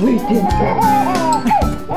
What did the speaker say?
We did that.